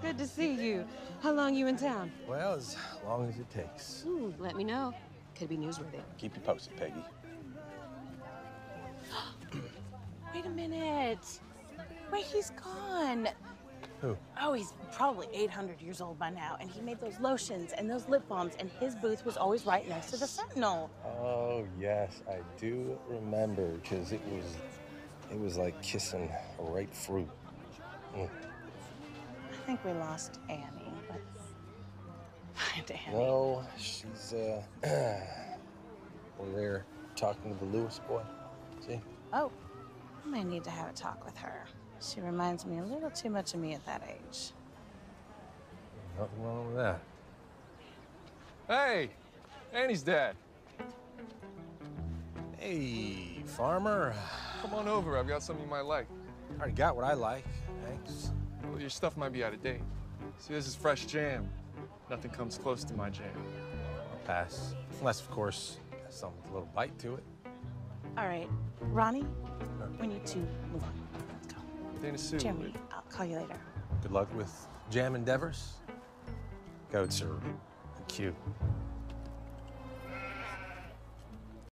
Glad to see you. How long you in town? Well, as long as it takes. Ooh, let me know. Could be newsworthy. Keep you posted, Peggy. Wait a minute. Wait, he's gone. Who? Oh, he's probably 800 years old by now, and he made those lotions and those lip balms, and his booth was always right next to the Sentinel. Oh yes, I do remember because it was, it was like kissing ripe fruit. Mm. I think we lost Annie. Let's find Annie. No, she's uh, over there talking to the Lewis boy. See? Oh, I may need to have a talk with her. She reminds me a little too much of me at that age. Nothing wrong with that. Hey, Annie's dad. Hey, farmer. Come on over. I've got something you might like. I already got what I like. Thanks. Well, your stuff might be out of date. See, this is fresh jam. Nothing comes close to my jam. I'll pass. Unless, of course, got something with a little bite to it. All right, Ronnie, we need to move on. Let's go. Dana Sue. Jeremy, I'll call you later. Good luck with jam endeavors. Goats are cute.